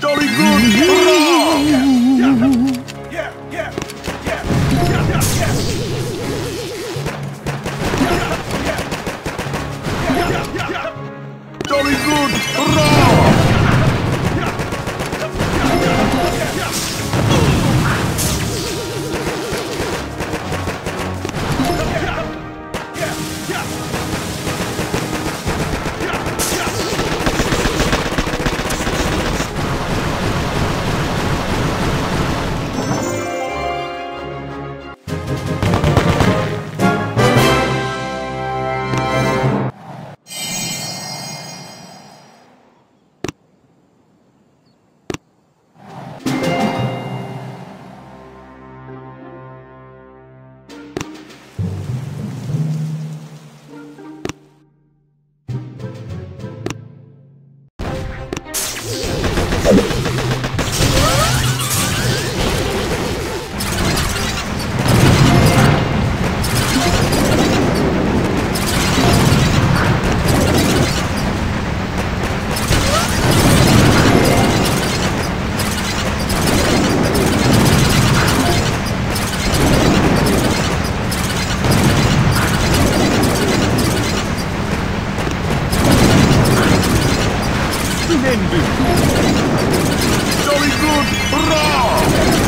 Jolly good! envy. Jolly good, raw!